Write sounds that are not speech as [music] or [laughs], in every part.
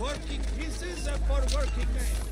working pieces are for working men.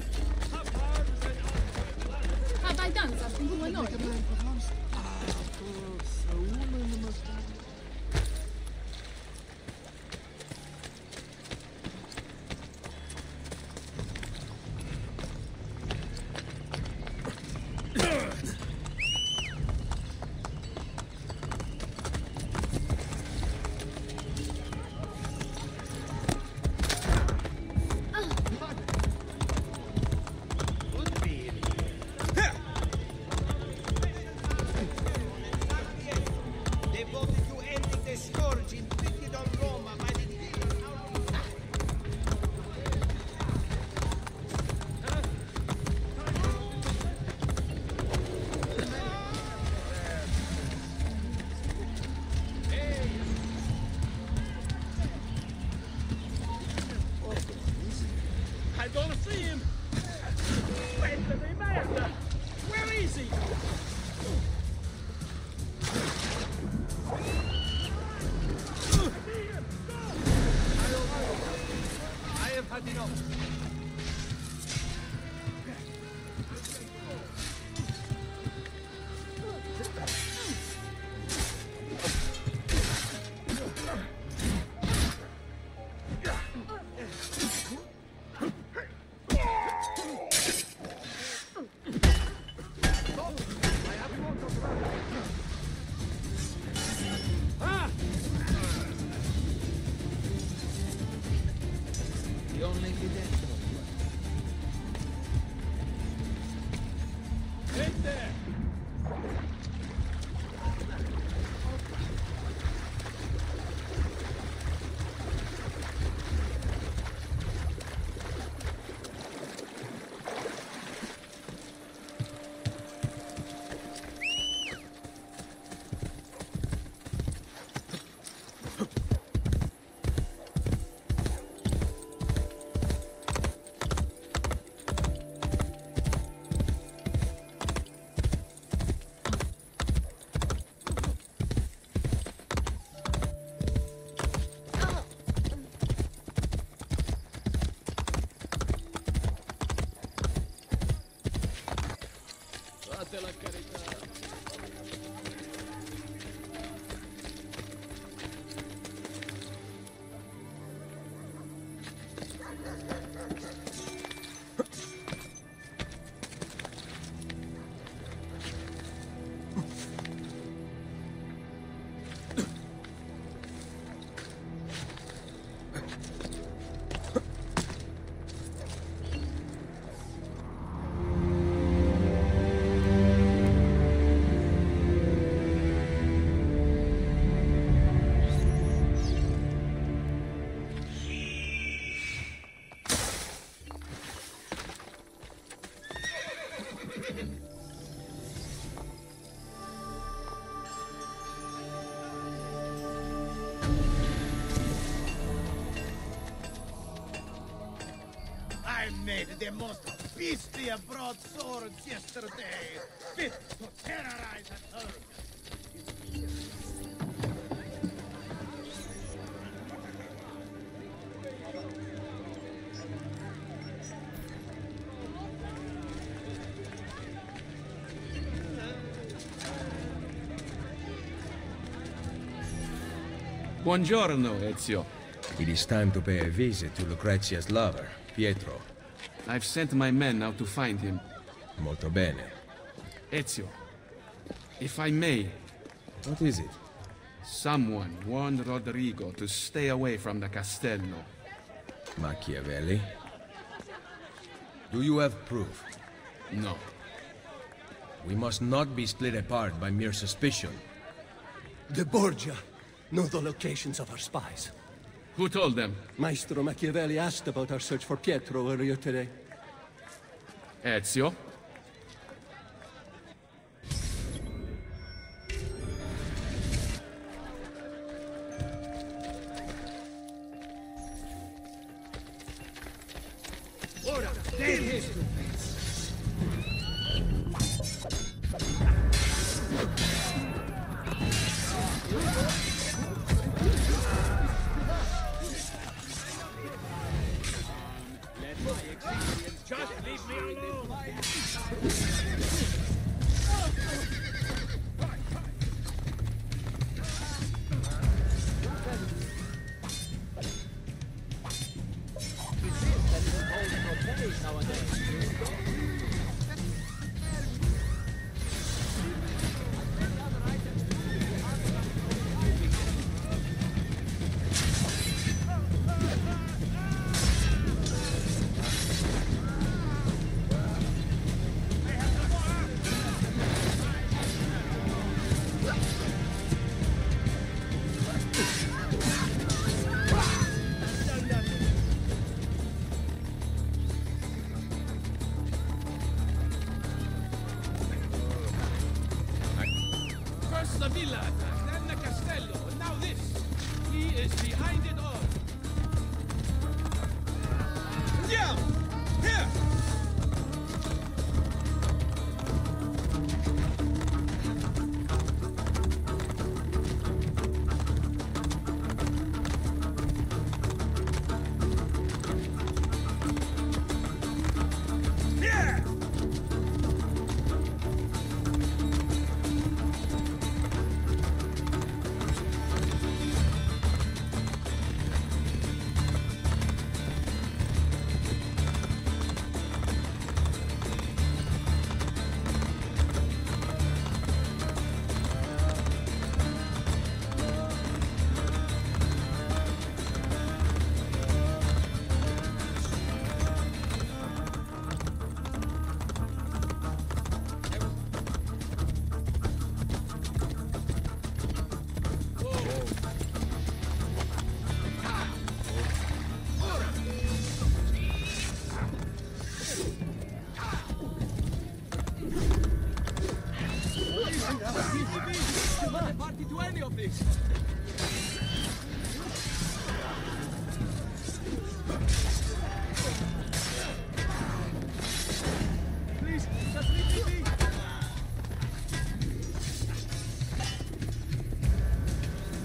Made the most beastly of broadswords yesterday, fit to terrorize a Turk. Buongiorno, Ezio. It is time to pay a visit to Lucrezia's lover, Pietro. I've sent my men out to find him. Molto bene. Ezio, if I may, What is it? someone warned Rodrigo to stay away from the Castello. Machiavelli? Do you have proof? No. We must not be split apart by mere suspicion. The Borgia know the locations of our spies. Who told them? Maestro Machiavelli asked about our search for Pietro earlier today. Ezio?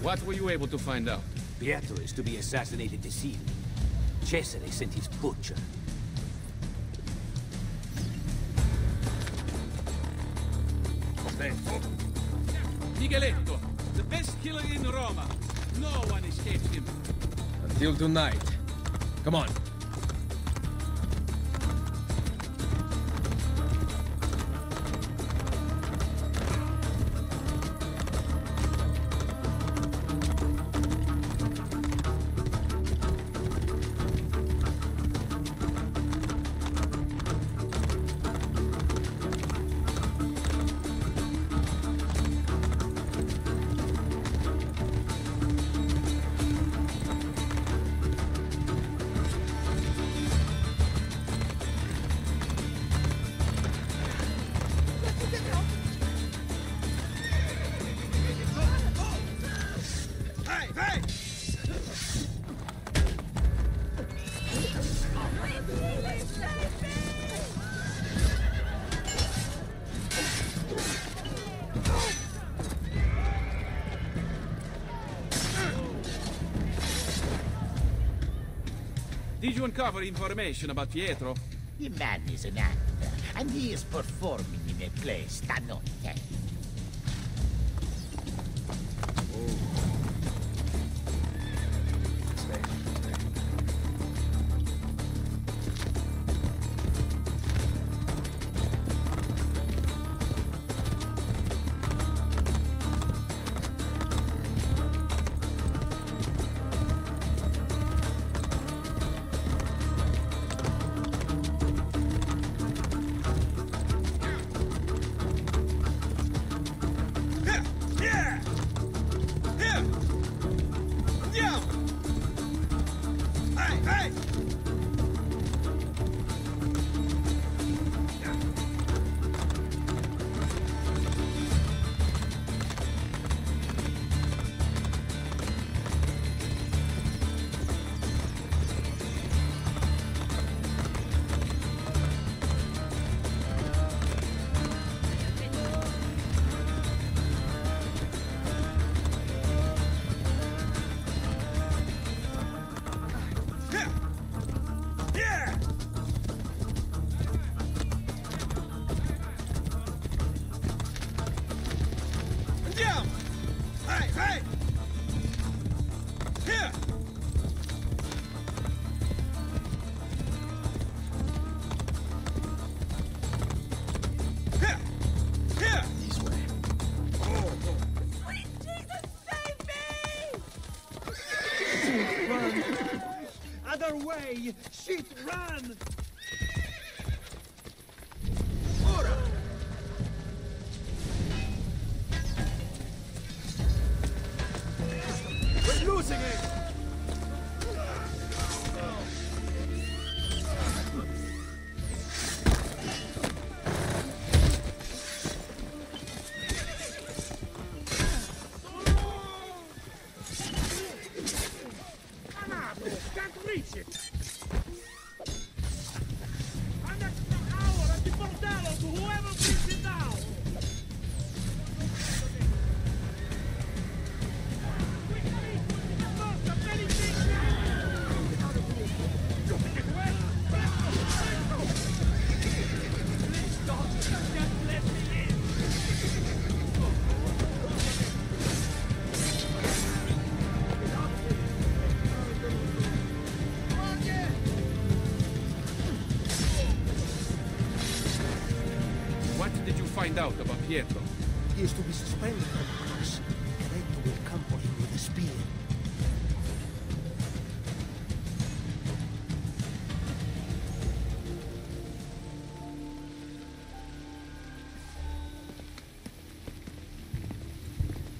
What were you able to find out? Pietro is to be assassinated this evening. Cesare sent his butcher. Micheletto, the best killer in Roma. No one escapes him. Until tonight. Come on. Uncover information about Pietro? The man is an actor, and he is performing in a play stanotte. Way!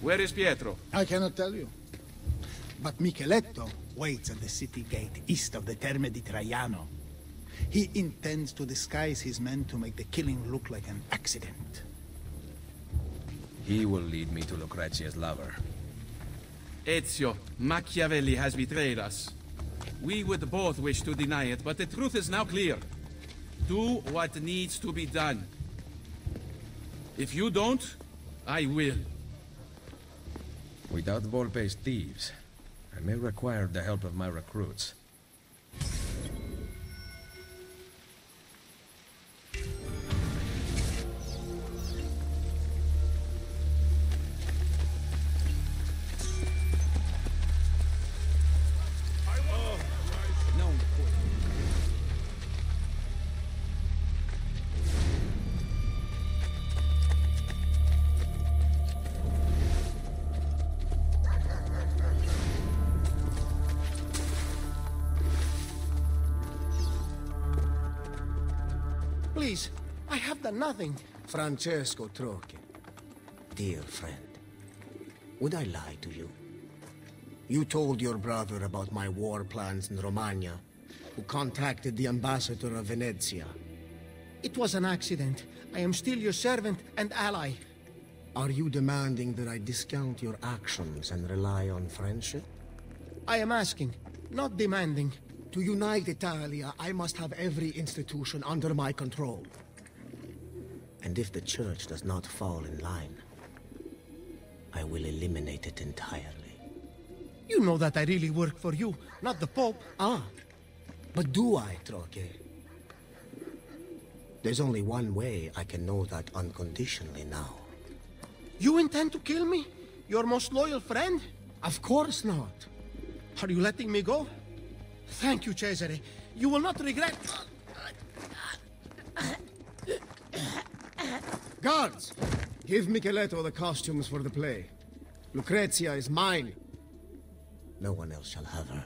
Where is Pietro? I cannot tell you. But Micheletto waits at the city gate east of the Terme di Traiano. He intends to disguise his men to make the killing look like an accident. He will lead me to Lucrezia's lover. Ezio, Machiavelli has betrayed us. We would both wish to deny it, but the truth is now clear. Do what needs to be done. If you don't, I will. Without Volpe's thieves, I may require the help of my recruits. Nothing. Francesco Troche. Dear friend, would I lie to you? You told your brother about my war plans in Romagna, who contacted the ambassador of Venezia. It was an accident. I am still your servant and ally. Are you demanding that I discount your actions and rely on friendship? I am asking, not demanding. To unite Italia, I must have every institution under my control. And if the Church does not fall in line, I will eliminate it entirely. You know that I really work for you, not the Pope. Ah, but do I, Troche? There's only one way I can know that unconditionally now. You intend to kill me? Your most loyal friend? Of course not. Are you letting me go? Thank you, Cesare. You will not regret... Guards! Give Micheletto the costumes for the play. Lucrezia is mine. No one else shall have her.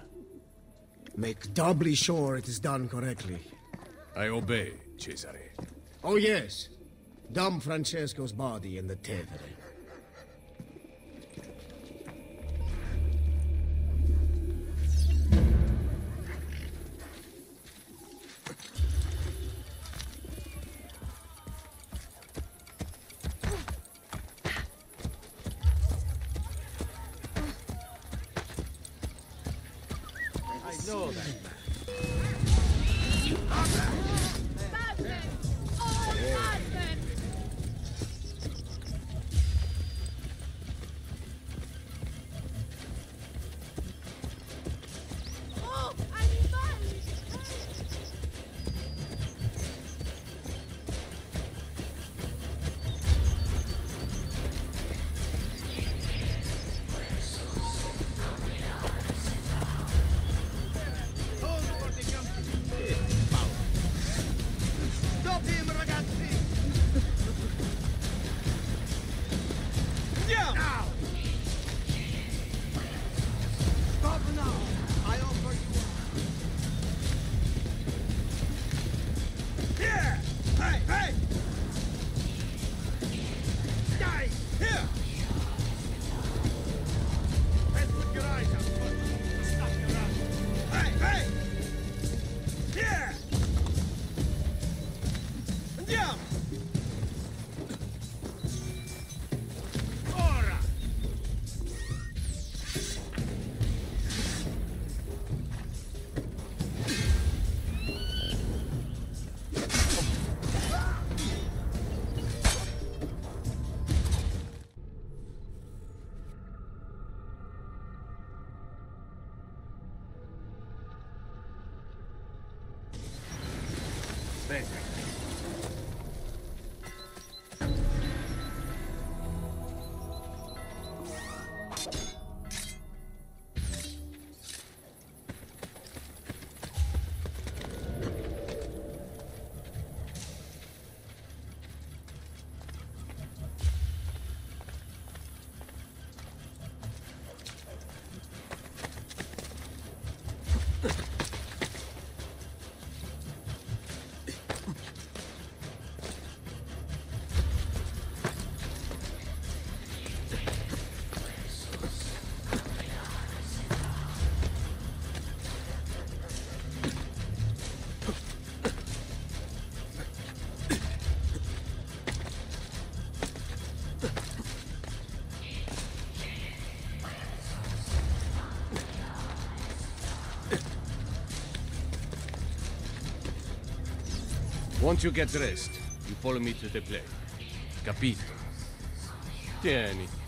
Make doubly sure it is done correctly. I obey, Cesare. Oh yes. Dump Francesco's body in the Tevere. Once you get dressed, you follow me to the play. Capito? Tieni.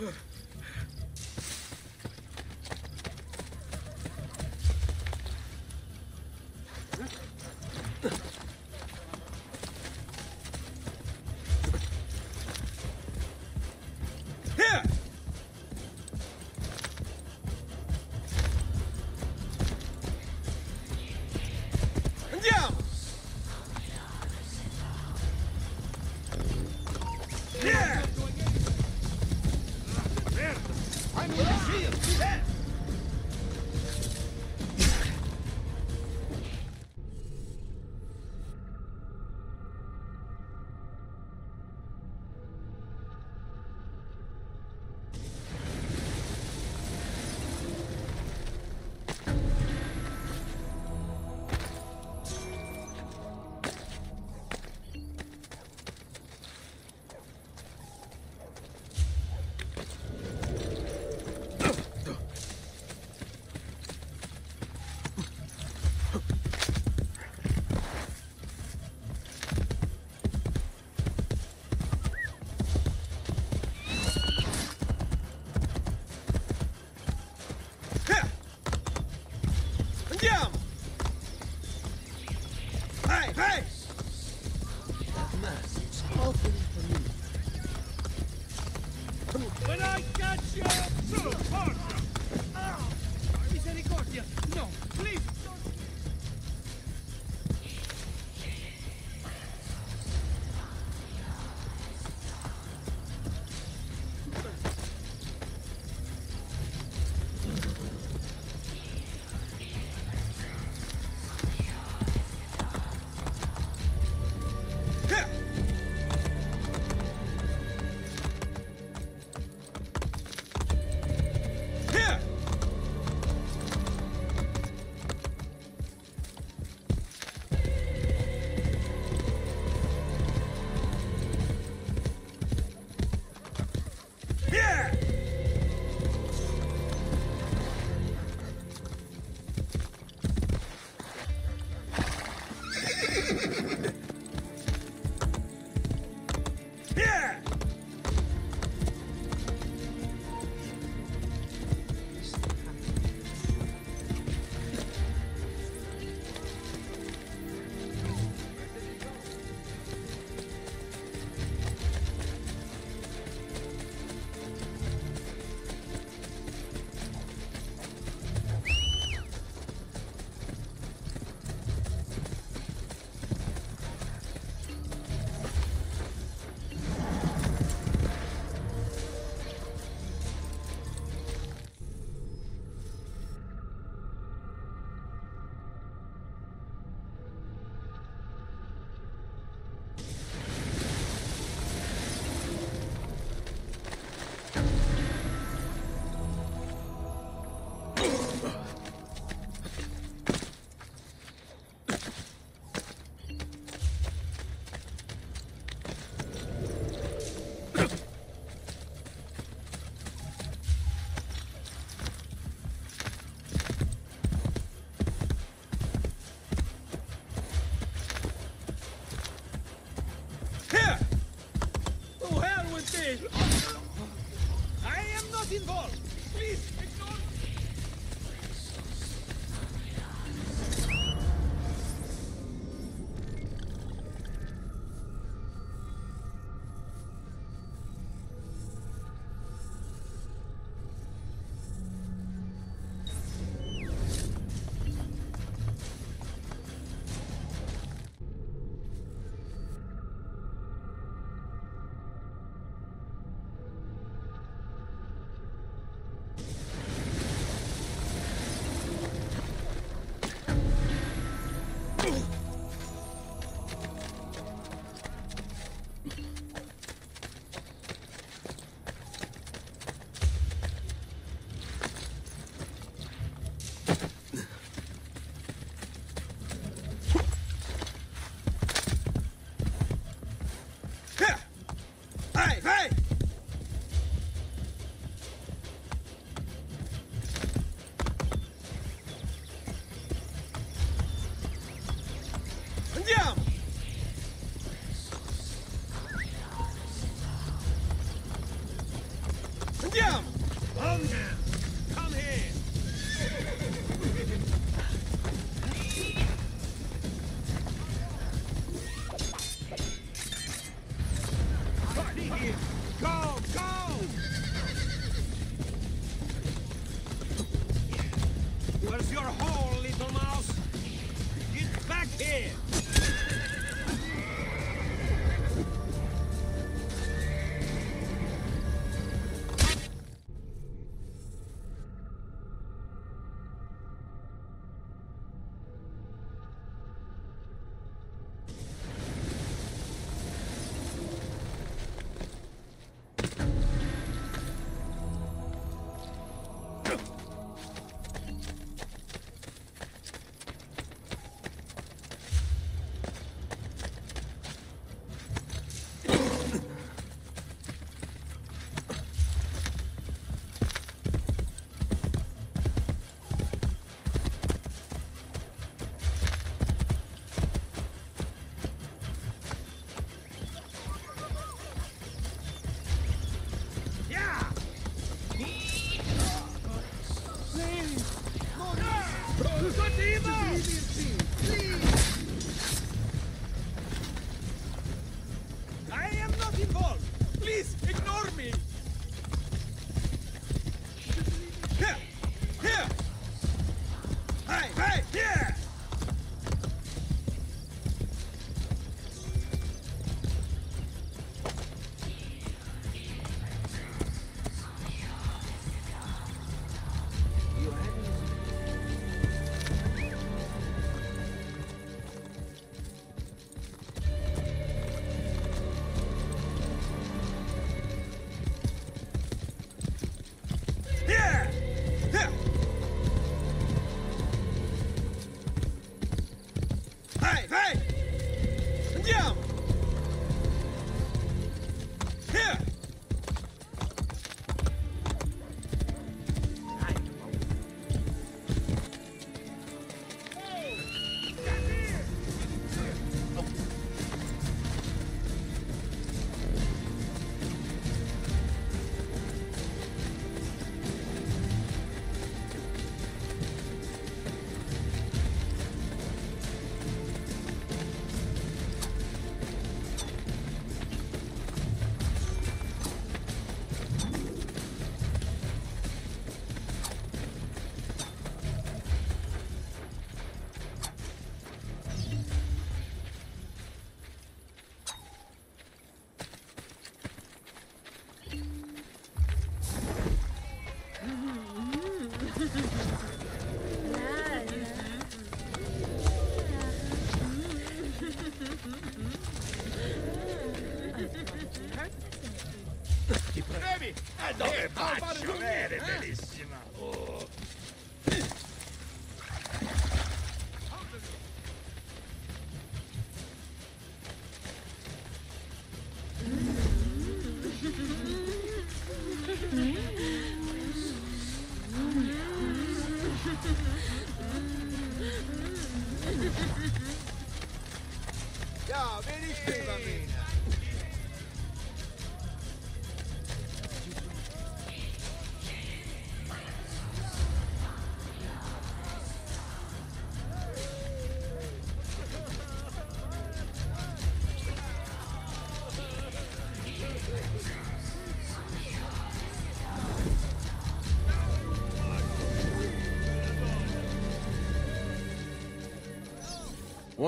Ugh.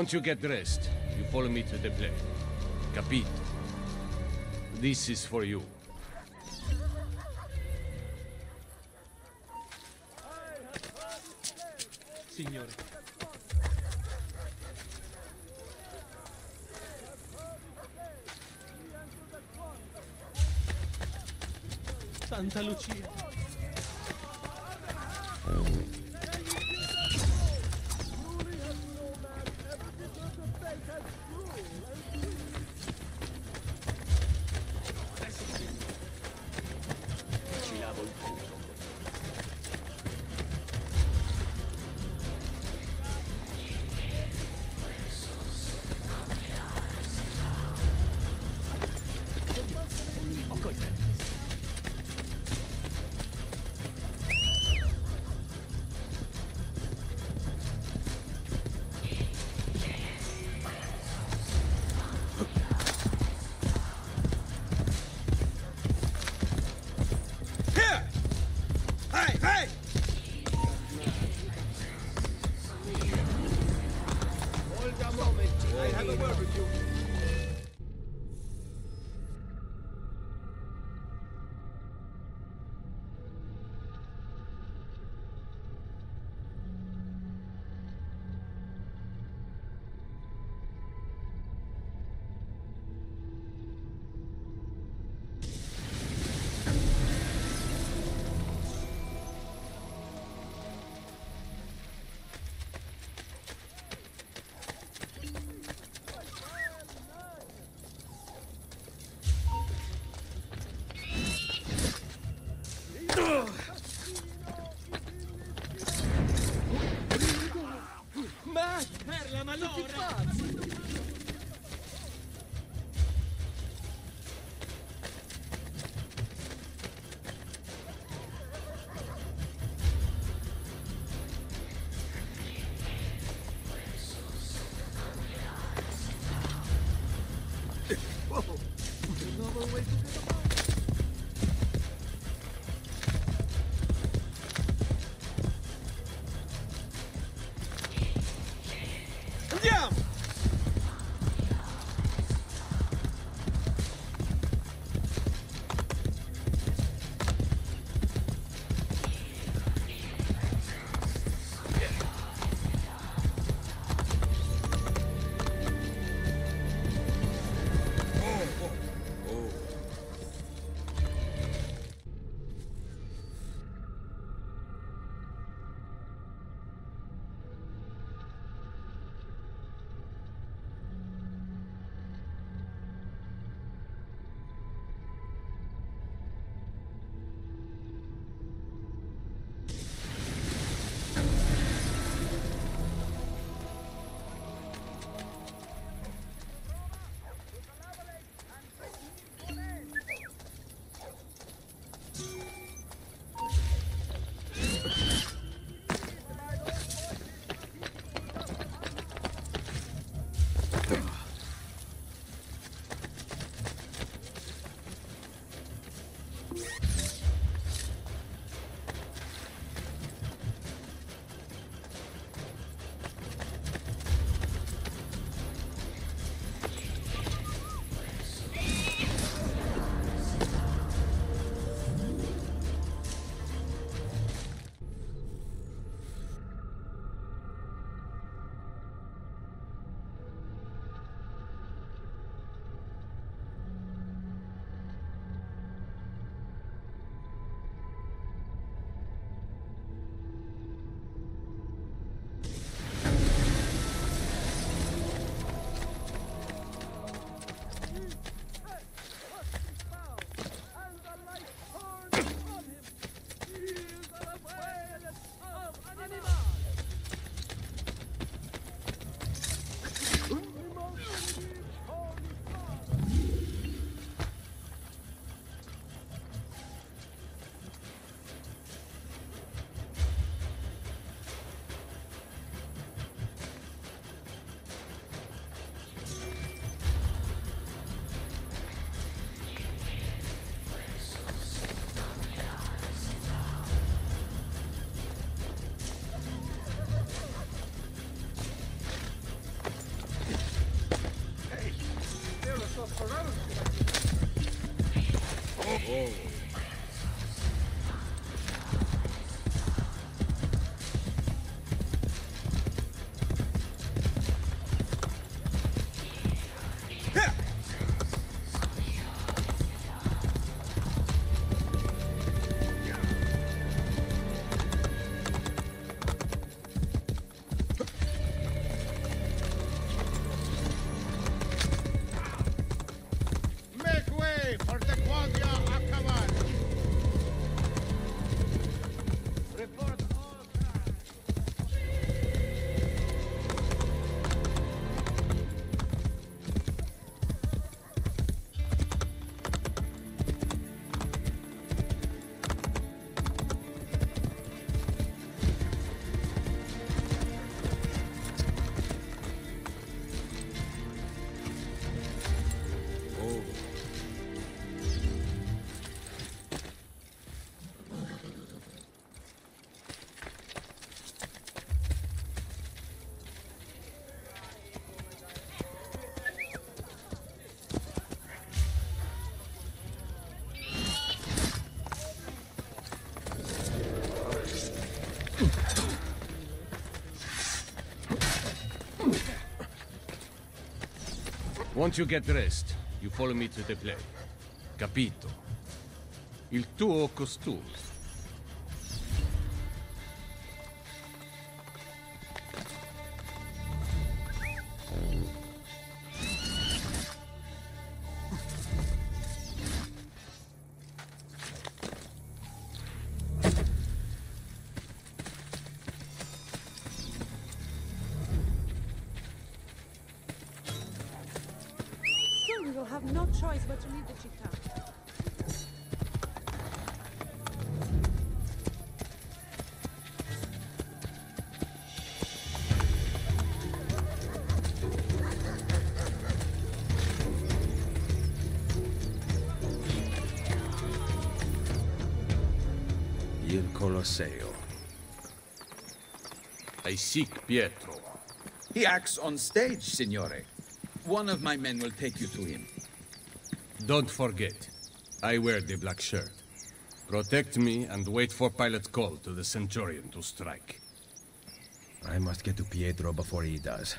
Once you get dressed, you follow me to the plane. Capito? This is for you. Oh. Once you get dressed, you follow me to the play. Capito? Il tuo costume. Il Colosseo. I seek Pietro. He acts on stage, signore. One of my men will take you to him. Don't forget, I wear the black shirt. Protect me and wait for Pilate's call to the Centurion to strike. I must get to Pietro before he does.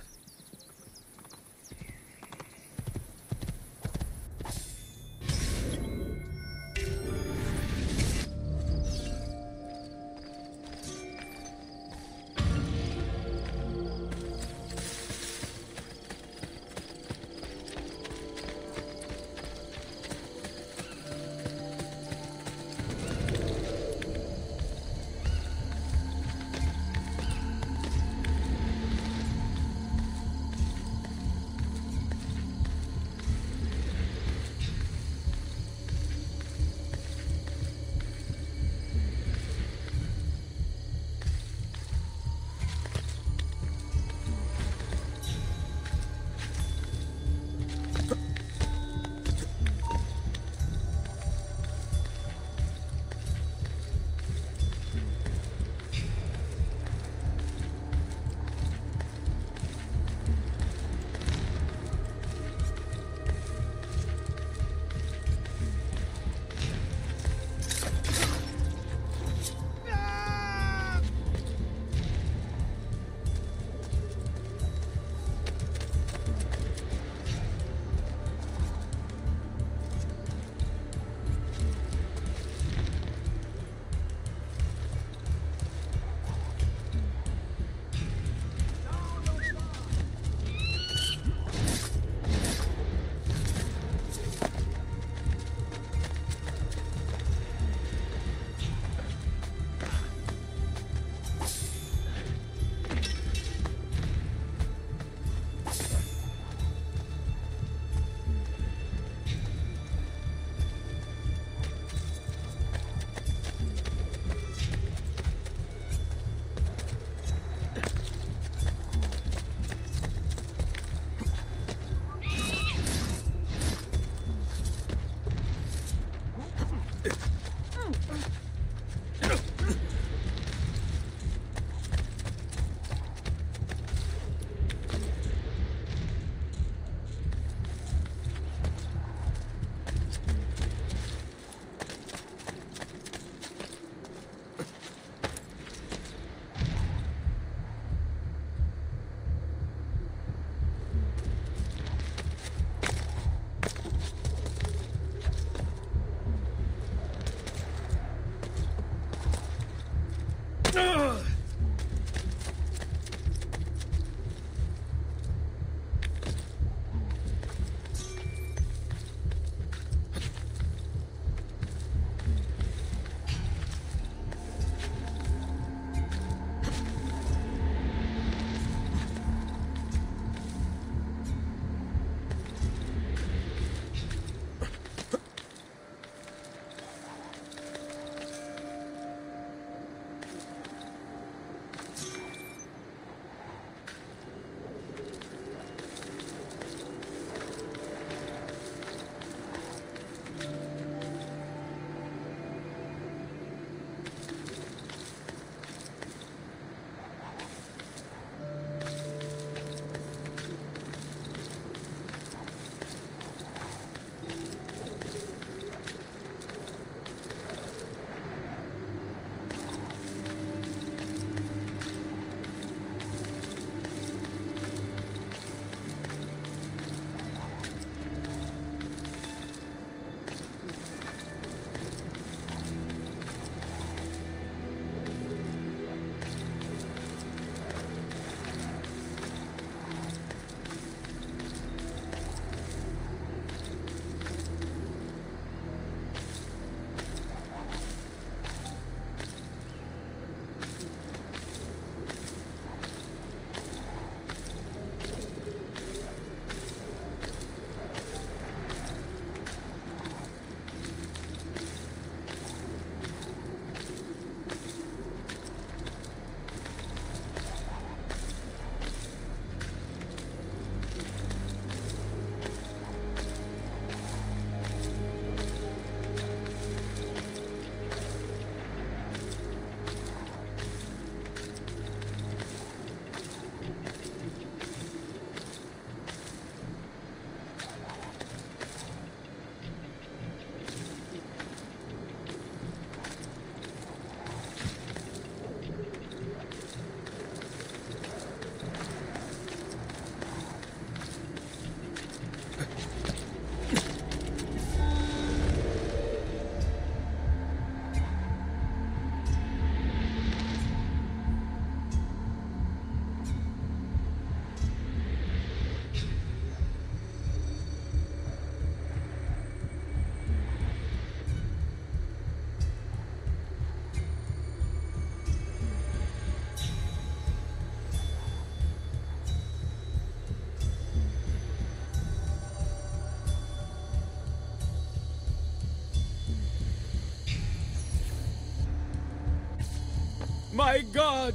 My God!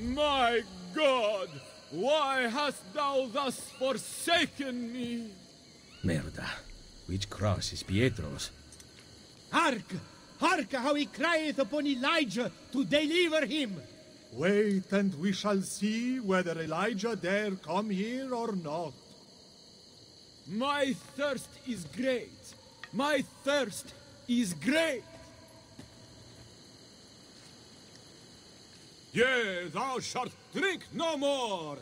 My God! Why hast thou thus forsaken me? Merda. Which cross is Pietro's? Hark! Hark how he crieth upon Elijah to deliver him! Wait, and we shall see whether Elijah dare come here or not. My thirst is great. My thirst is great. Yea, thou shalt drink no more!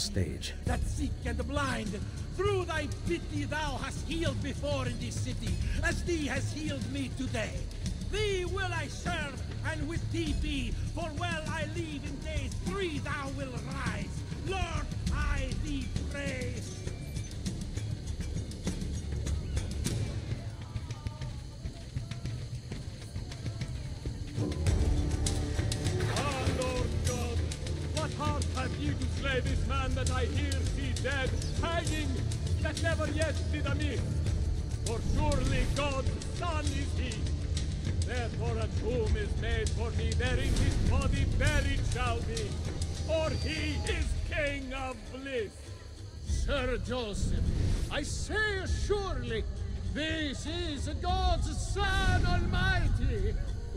Stage. that sick and blind. Through thy pity thou hast healed before in this city, as thee has healed me today. Thee will I serve, and with thee be, for well I leave in days three thou will rise. Lord, I thee pray. For surely God's son is he. Therefore a tomb is made for me, therein his body buried shall be. For he is king of bliss. Sir Joseph, I say surely, this is God's Son Almighty.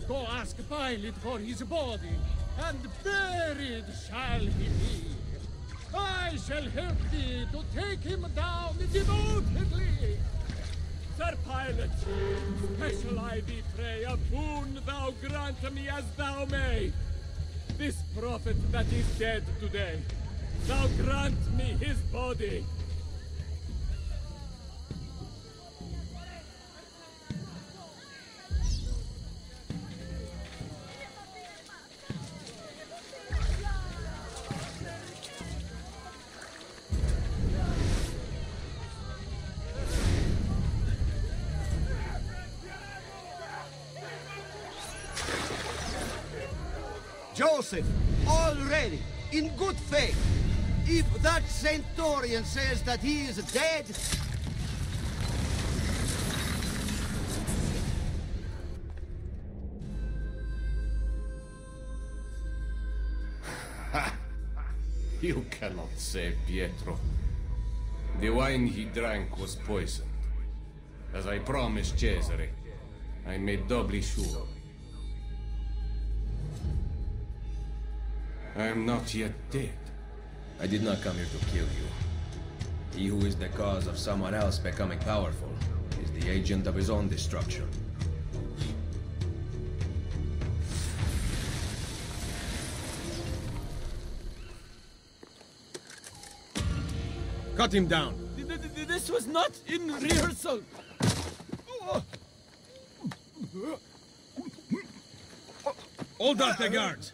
Go ask Pilate for his body, and buried shall he be. I shall help thee to take him down devotedly. Sir Pilate, special I thee pray, a boon thou grant me as thou may. This prophet that is dead today, thou grant me his body. In good faith. If that centurion says that he is dead, You cannot save Pietro. The wine he drank was poisoned. As I promised Cesare, I made doubly sure. I am not yet dead. I did not come here to kill you. He who is the cause of someone else becoming powerful is the agent of his own destruction. Cut him down. This was not in rehearsal. Hold up the guards.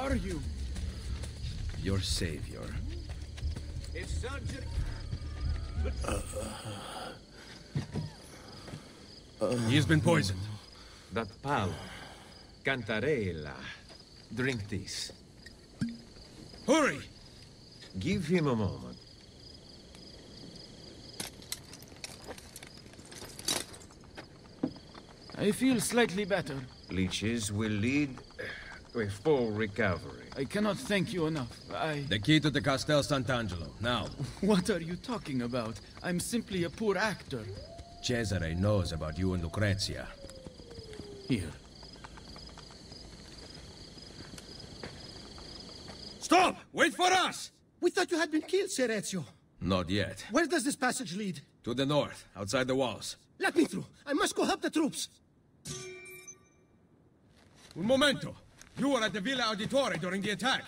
are you? Your savior. It's surgery. He has been poisoned. That pal. Cantarella. Drink this. Hurry! Give him a moment. I feel slightly better. Leeches will lead to a full recovery. I cannot thank you enough. I... The key to the Castel Sant'Angelo. Now. [laughs] What are you talking about? I'm simply a poor actor. Cesare knows about you and Lucrezia. Here. Stop! Wait for us! We thought you had been killed, Ser Ezio. Not yet. Where does this passage lead? To the north, outside the walls. Let me through. I must go help the troops. Un momento. You were at the Villa Auditore during the attack.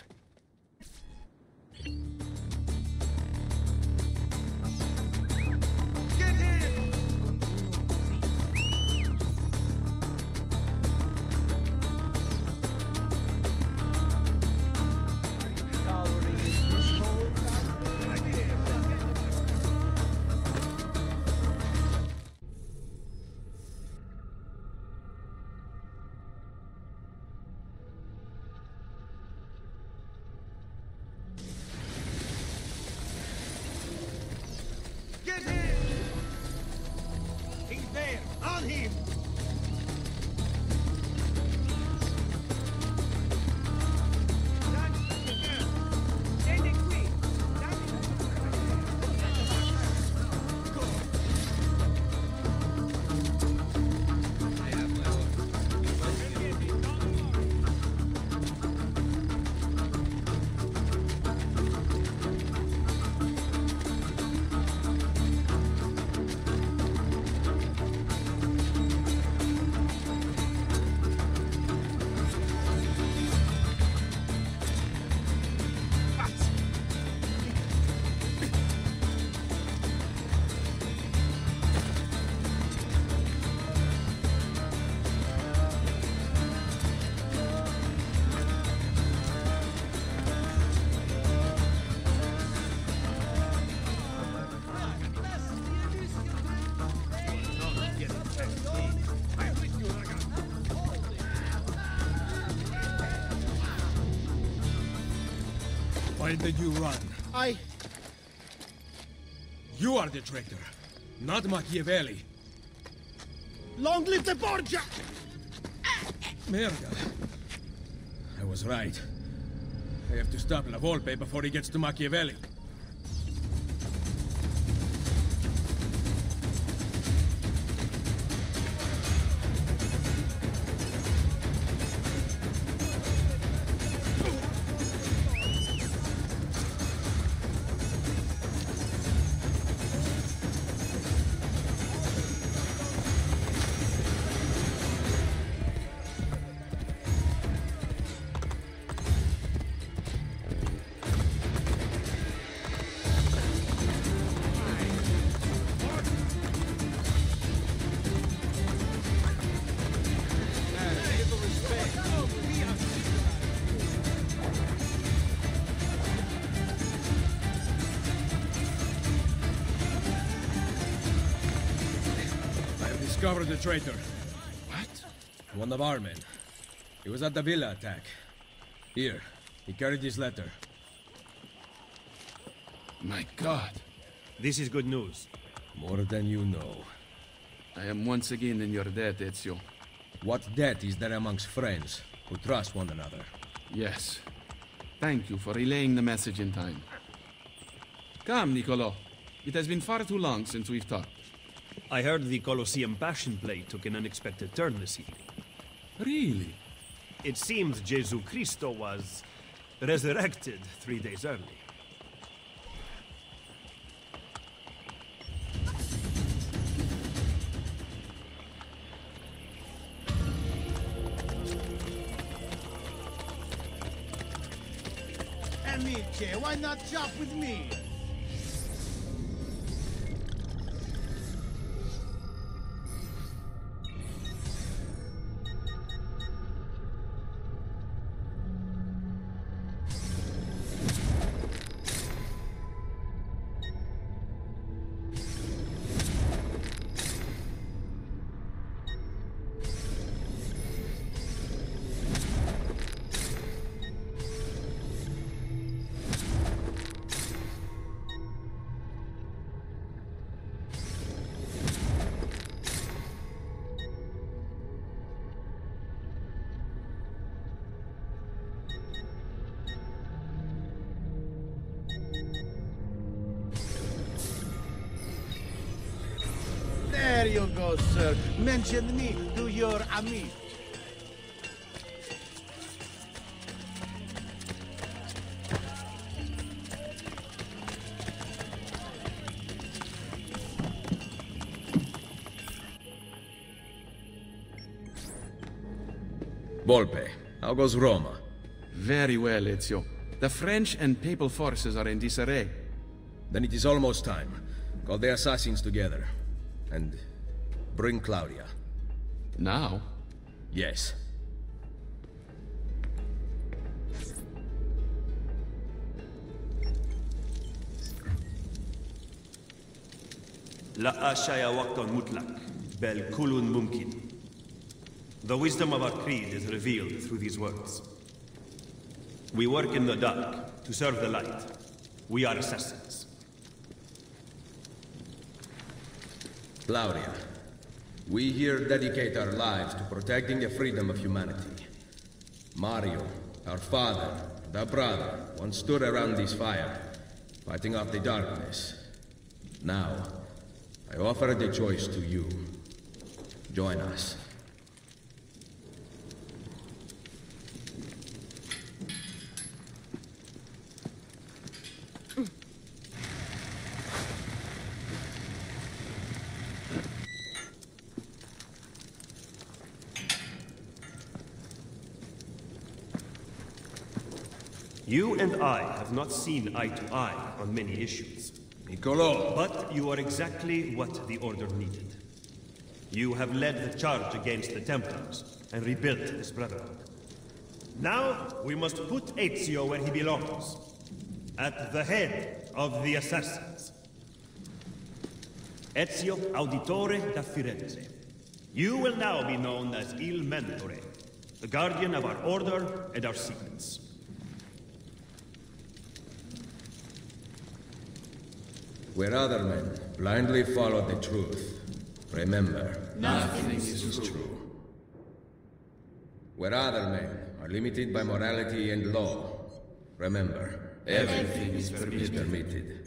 Why did you run? I... You are the traitor, not Machiavelli. Long live the Borgia! Merda. I was right. I have to stop La Volpe before he gets to Machiavelli. Discovered the traitor. What? One of our men. He was at the villa attack. Here, he carried this letter. My God. This is good news. More than you know. I am once again in your debt, Ezio. What debt is there amongst friends who trust one another? Yes. Thank you for relaying the message in time. Come, Niccolo. It has been far too long since we've talked. I heard the Colosseum Passion Play took an unexpected turn this evening. Really? It seems Jesu Christo was resurrected three days early. Amici, why not chop with me? You go, sir. Mention me to your ami. Volpe, how goes Roma? Very well, Ezio. The French and Papal forces are in disarray. Then it is almost time. Call the assassins together. And bring Claudia. Now? Yes. لا أشيا وقت مطلق بل كل ممكن The wisdom of our creed is revealed through these words. We work in the dark to serve the light. We are assassins. Claudia, we here dedicate our lives to protecting the freedom of humanity. Mario, our father, and our brother once stood around this fire, fighting off the darkness. Now, I offer the choice to you. Join us. You and I have not seen eye to eye on many issues. Niccolo! But you are exactly what the Order needed. You have led the charge against the Templars and rebuilt this Brotherhood. Now, we must put Ezio where he belongs. At the head of the Assassins. Ezio Auditore da Firenze. You will now be known as Il Mentore, the guardian of our Order and our secrets. Where other men blindly follow the truth, remember, Nothing is true. Where other men are limited by morality and law, remember, Everything is permitted. permitted.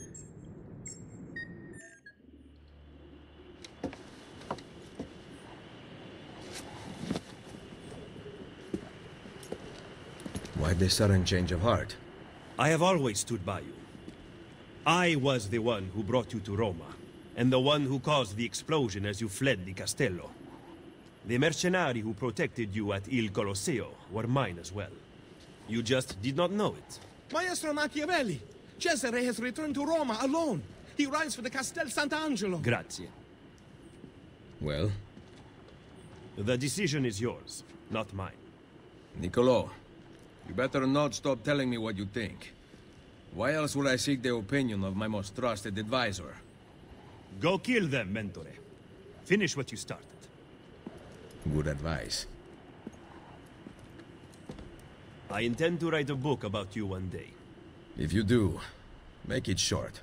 Why this sudden change of heart? I have always stood by you. I was the one who brought you to Roma, and the one who caused the explosion as you fled the Castello. The mercenari who protected you at Il Colosseo were mine as well. You just did not know it. Maestro Machiavelli! Cesare has returned to Roma alone. He rides for the Castel Sant'Angelo. Grazie. Well, The decision is yours, not mine. Niccolo, you better not stop telling me what you think. Why else would I seek the opinion of my most trusted advisor? Go kill them, Mentore. Finish what you started. Good advice. I intend to write a book about you one day. If you do, make it short.